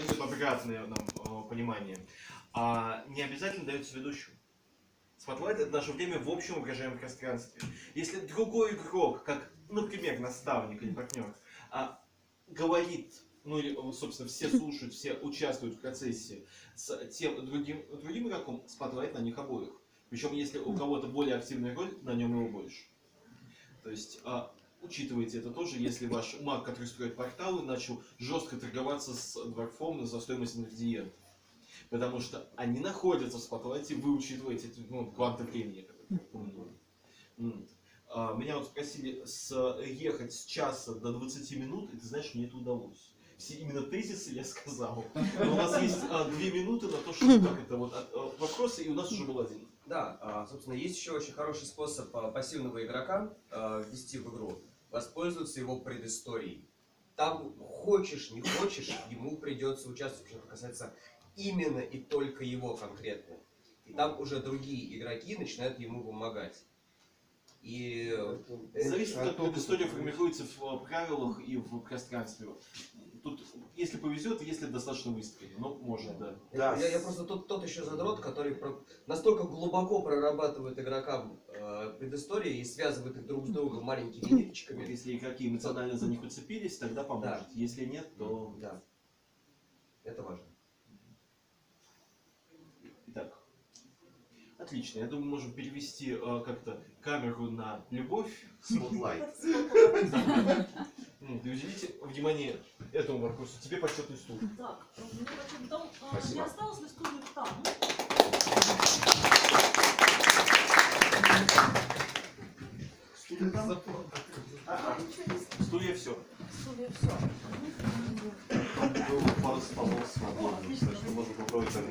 идет обратное нам э, понимание. А не обязательно дается ведущему. Spotlight это наше время в общем воображаемом пространстве. Если другой игрок, как, например, наставник или партнер, а, говорит, ну или, э, собственно, все слушают, все участвуют в процессе с тем другим, другим игроком, spotlight на них обоих. Причем, если у кого-то более активная роль, на нем его больше. То есть, а, учитывайте это тоже, если ваш маг, который строит порталы, начал жестко торговаться с дворфом за стоимость ингредиентов. Потому что они находятся в спотлайте, вы учитываете ну, кванты времени. А, Меня вот спросили съехать с часа до 20 минут, и ты знаешь, мне это удалось. Все именно тезисы я сказал. Но у нас есть а, две минуты на то, чтобы как это вот от- а, вопросы, и у нас уже был один. Да, а, собственно, есть еще очень хороший способ а, пассивного игрока а, ввести в игру. Воспользоваться его предысторией. Там хочешь, не хочешь, ему придется участвовать, что касается именно и только его конкретно. И там уже другие игроки начинают ему помогать. И Зависит, как предыстория формируется в правилах и в пространстве. Тут, если повезет, если достаточно выстрелить. Ну, может, да. Да. Я, я просто тот, тот еще задрот, который про- настолько глубоко прорабатывает игрокам э, предыстории и связывает их друг с другом маленькими Вот ниточками. Если игроки эмоционально за них уцепились, тогда поможет. Если нет, то... Да. Это важно. Итак. Отлично. Я думаю, можем перевести э, как-то камеру на любовь. И уделите внимание этому Маркусу. Тебе почетный стул. Так, э, ну, мне дом. Э, Спасибо. Не осталось ли стульев там? Стулья все. Стулья все. Пару столов свободных, можно попробовать.